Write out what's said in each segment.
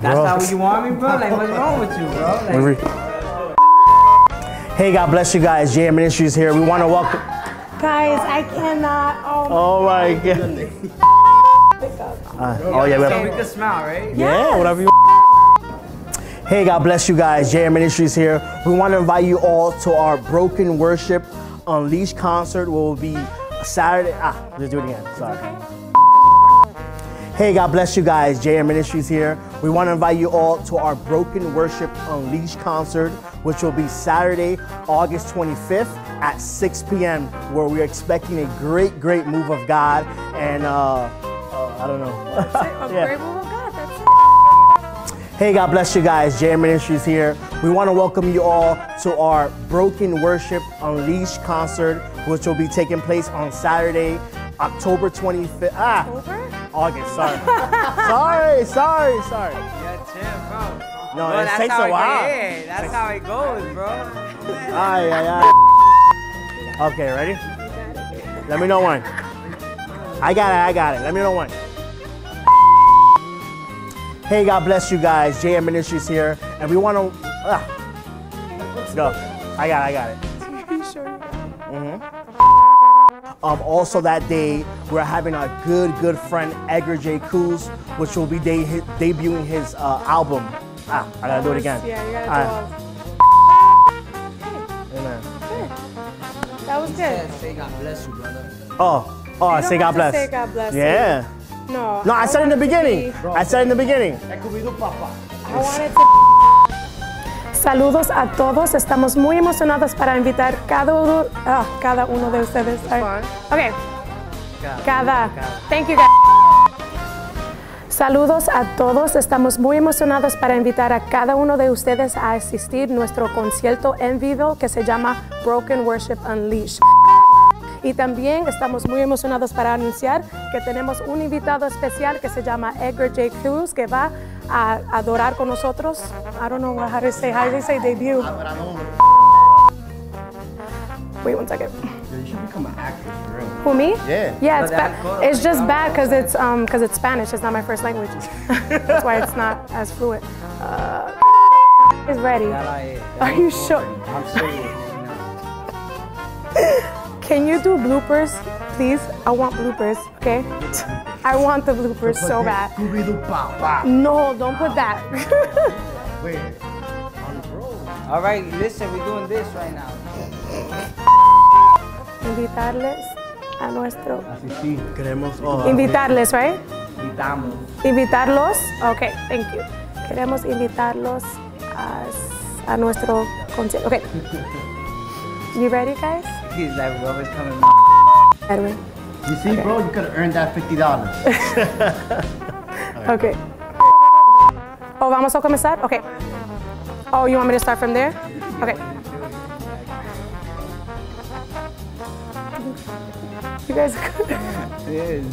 That's how you want me, bro? Like, what's wrong with you, bro? Like, Hey, God bless you guys. JM Ministries here. We want to welcome. Guys, I cannot. Oh, Oh my God. Uh, oh yeah, we so have, we can smile, right? yeah, whatever you. Hey, God bless you guys. JM Ministries here. We want to invite you all to our Broken Worship Unleashed concert. Will be Saturday. Ah, let's do it again. Sorry. Hey, God bless you guys. JM Ministries here. We want to invite you all to our Broken Worship Unleashed concert, which will be Saturday, August 25th at 6 p.m., where we're expecting a great, great move of God. And uh, uh, I don't know. a Yeah. great move of God. That's it. Hey, God bless you guys. JM Ministries here. We want to welcome you all to our Broken Worship Unleashed concert, which will be taking place on Saturday, October 25th. Ah, Over? August, sorry. sorry, sorry, sorry. Yeah, chill, bro. No, Bro, it takes a while. Yeah, that's how it goes, bro. Aye, aye, aye. Okay, ready? Let me know when. I got it, I got it. Let me know when. Hey, God bless you guys. JM Ministries here. And we want to. Ah. Let's go. I got it, I got it. You sure? Um, also that day, we're having our good, good friend Edgar J. Cruz, which will be de- hi- debuting his uh, album. Ah, I gotta do it again. Yeah, you gotta All do right. Amen. all. That was good. Say God bless you, brother. Oh, oh, You don't say God bless. say God bless you. Yeah. No. No, I said in the want it to beginning. be- I said in the beginning. I wanted to. Saludos a todos. Estamos muy emocionados para invitar cada uno, ah, cada uno de ustedes. Okay. Cada. Thank you guys. Saludos a todos. Estamos muy emocionados para invitar a cada uno de ustedes a asistir a nuestro concierto en vivo que se llama Broken Worship Unleashed. Y también estamos muy emocionados para anunciar que tenemos un invitado especial que se llama Edgar J. Cruz que va a adorar con nosotros. I don't know how to say, how do they say debut? Wait one second. You should become an actor for real. Who me? Yeah. Yeah, it's bad. It's just bad because it's um because it's Spanish. It's not my first language. That's why it's not as fluent. Uh, is ready. Are you sure? I'm serious. Can you do bloopers, please? I want bloopers. Okay. I want the bloopers so bad. No, don't put that. All right, listen, we're doing this right now. Invitarles a nuestro. Queremos. Oh, Invitarles, right? Gritamos. Invitarlos. Okay, thank you. Queremos invitarlos a, a nuestro concierto. Okay. You ready, guys? He's like, whoever's coming. Edwin. You see, bro, you could have earned that fifty dollars. Okay. Oh, vamos a comenzar? Okay. Oh, you want me to start from there? Okay. You guys are good.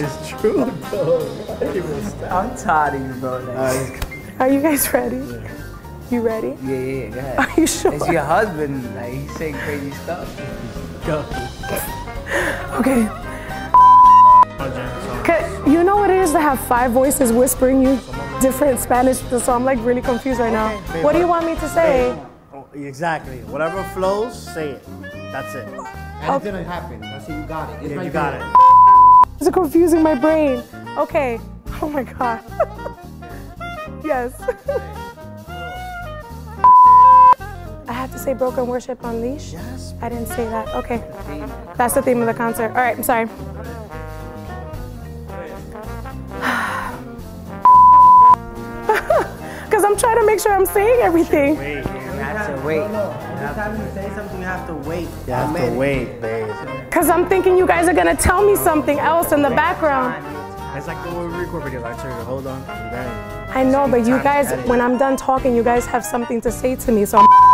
it's true, though. I'm tired of you, bro. Like, Are you guys ready? You ready? yeah, yeah, go ahead. Are you sure? It's your husband. Like, he's saying crazy stuff. Okay. 'Cause You know what it is to have five voices whispering you different Spanish, so I'm like really confused right now. babe, What do you want me to say? Oh, exactly. Whatever flows, say it. That's it. Oh. And it didn't happen. That's it. You got it. It's Yeah, you got there. it. It's confusing my brain. Okay. Oh my god. yes. I have to say broken worship unleash. Yes. I didn't say that. Okay. That's the theme of the concert. All right, I'm sorry. Because I'm trying to make sure I'm saying everything. Wait. That's a wait. Every time you say something, you have to wait. You have to wait, babe. Because I'm thinking you guys are going to tell me something else in the background. It's like the way we record videos. I tell you, hold on. I know, but you guys, when I'm done talking, you guys have something to say to me. So I'm